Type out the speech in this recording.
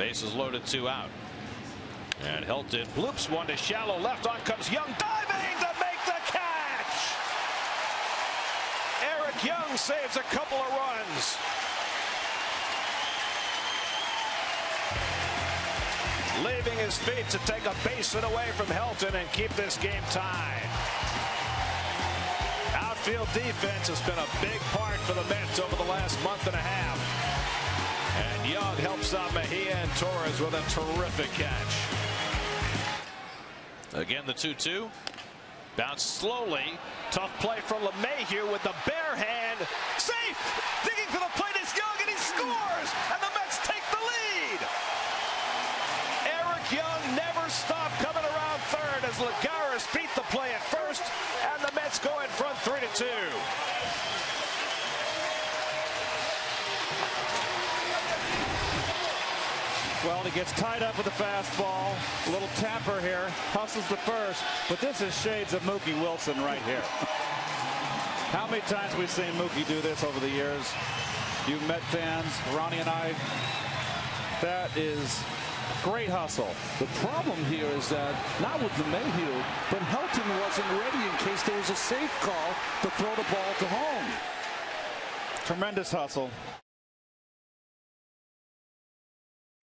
Bases loaded, two out. And Helton loops one to shallow left. On comes Young diving to make the catch. Eric Young saves a couple of runs. Leaving his feet to take a base hit away from Helton and keep this game tied. Outfield defense has been a big part for the Mets over the last month and a half. Young helps out Mejia and Torres with a terrific catch. Again, the 2-2. Bounce slowly. Tough play from LeMahieu with the bare hand. Safe! Digging for the plate is Young, and he scores! And the Mets take the lead! Eric Young never stopped coming around third as Lagares beat the play at first, and the Mets go in front 3-2. Well, he gets tied up with the fastball. A little tapper here. Hustles the first. But this is shades of Mookie Wilson right here. How many times we've seen Mookie do this over the years? You Met fans, Ronnie and I. That is great hustle. The problem here is that not with LeMahieu, but Helton wasn't ready in case there was a safe call to throw the ball to home. Tremendous hustle.